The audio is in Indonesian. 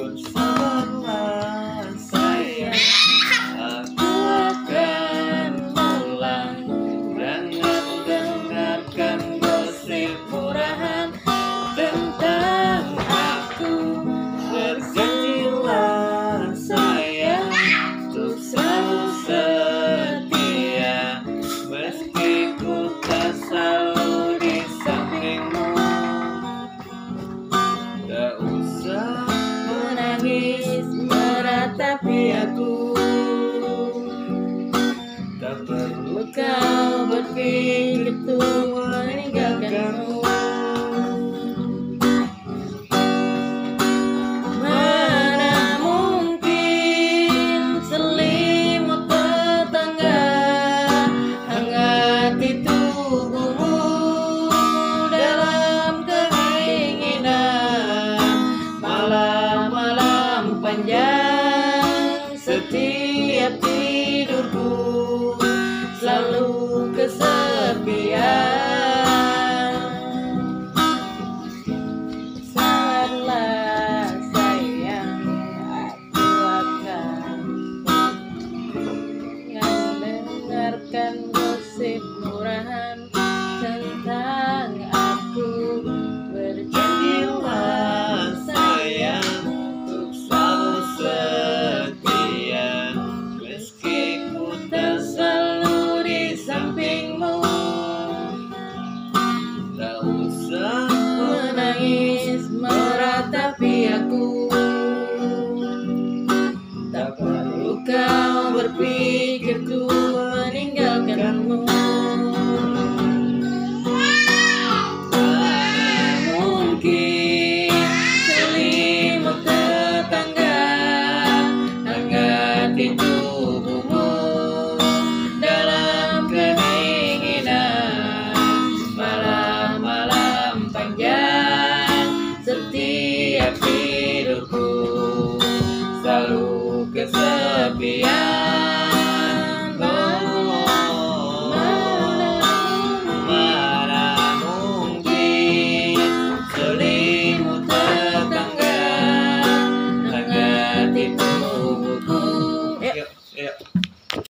was fun life. menangis meratapi aku. Tak perlu kau berpikir tua. setiap tidurku selalu kesepian. Salah sayang aku akan yang mendengarkan gosip murahan to be